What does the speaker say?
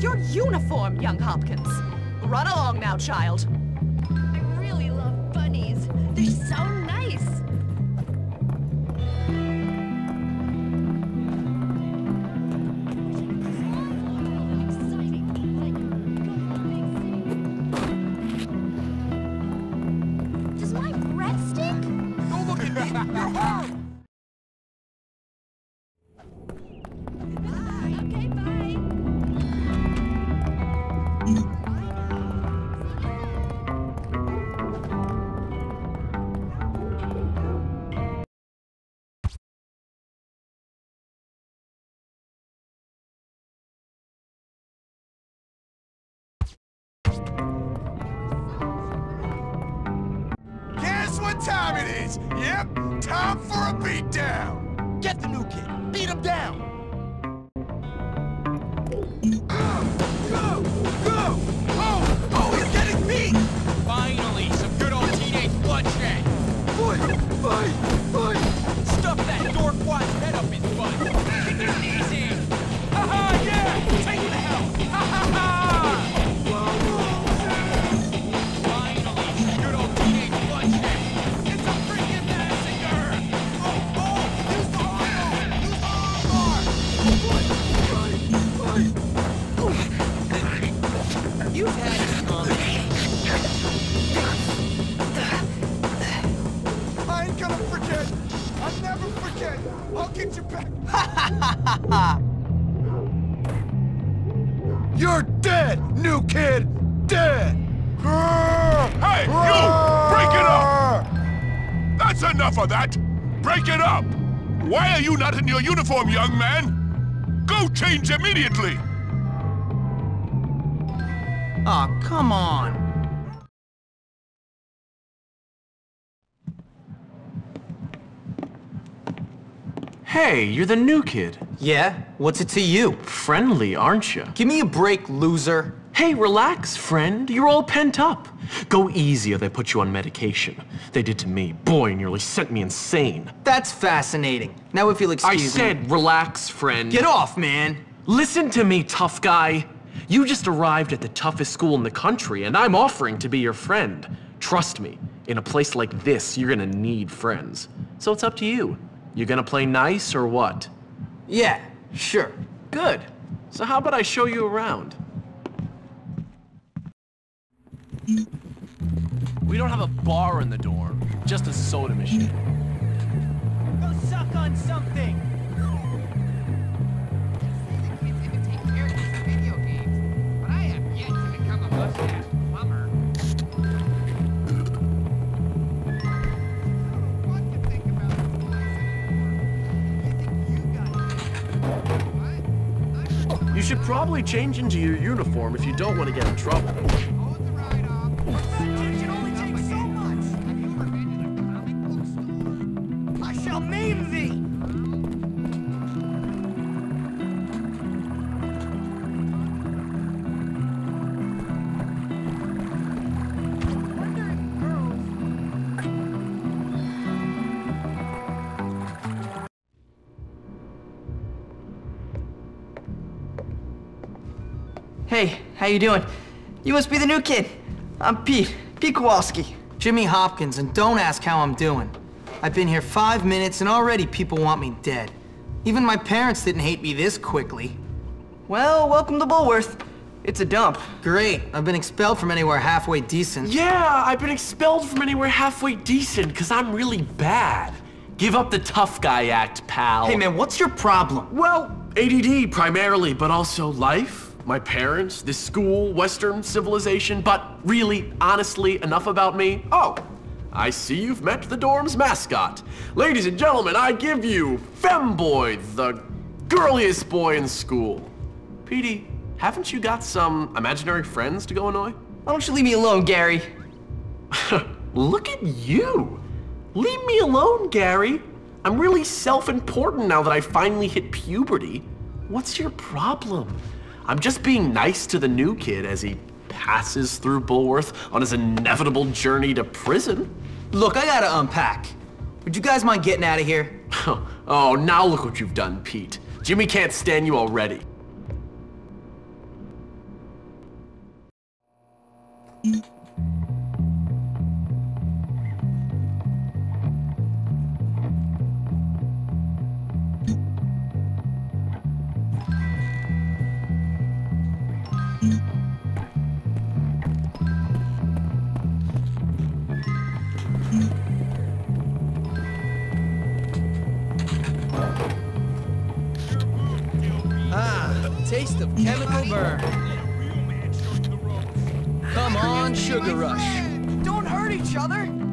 Where's your uniform, young Hopkins? Run along now, child. I really love bunnies. They're so nice. Does my breath stink? Don't look at me! You're horrible! Time it is? Yep, time for a beatdown! Get the new kid! Beat him down! Get you back! You're dead, new kid! Dead! Hey, you! Break it up! That's enough of that! Break it up! Why are you not in your uniform, young man? Go change immediately! Aw, come on. Hey, you're the new kid. Yeah? What's it to you? Friendly, aren't you? Give me a break, loser. Hey, relax, friend. You're all pent up. Go easy or they put you on medication. They did to me. Boy, nearly sent me insane. That's fascinating. Now if you'll I excuse me. said relax, friend. Get off, man. Listen to me, tough guy. You just arrived at the toughest school in the country, and I'm offering to be your friend. Trust me, in a place like this, you're gonna need friends. So it's up to you. You gonna play nice or what? Yeah, sure. Good. So how about I show you around? We don't have a bar in the dorm, just a soda machine. Go suck on something. You should probably change into your uniform if you don't want to get in trouble. Hey, how you doing? You must be the new kid. I'm Pete, Pete Kowalski. Jimmy Hopkins, and don't ask how I'm doing. I've been here five minutes and already people want me dead. Even my parents didn't hate me this quickly. Well, welcome to Bullworth. It's a dump. Great, I've been expelled from anywhere halfway decent. Yeah, I've been expelled from anywhere halfway decent because I'm really bad. Give up the tough guy act, pal. Hey man, what's your problem? Well, ADD primarily, but also life, my parents, this school, Western civilization, but really, honestly, enough about me. Oh, I see you've met the dorm's mascot. Ladies and gentlemen, I give you Femboy, the girliest boy in school. Petey, haven't you got some imaginary friends to go annoy? Why don't you leave me alone, Gary? Look at you. Leave me alone, Gary. I'm really self-important now that I finally hit puberty. What's your problem? I'm just being nice to the new kid as he passes through Bullworth on his inevitable journey to prison. Look, I gotta unpack. Would you guys mind getting out of here? oh, now look what you've done, Pete. Jimmy can't stand you already. Taste of chemical burn. Come on, Sugar Rush. Don't hurt each other.